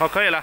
好可以了。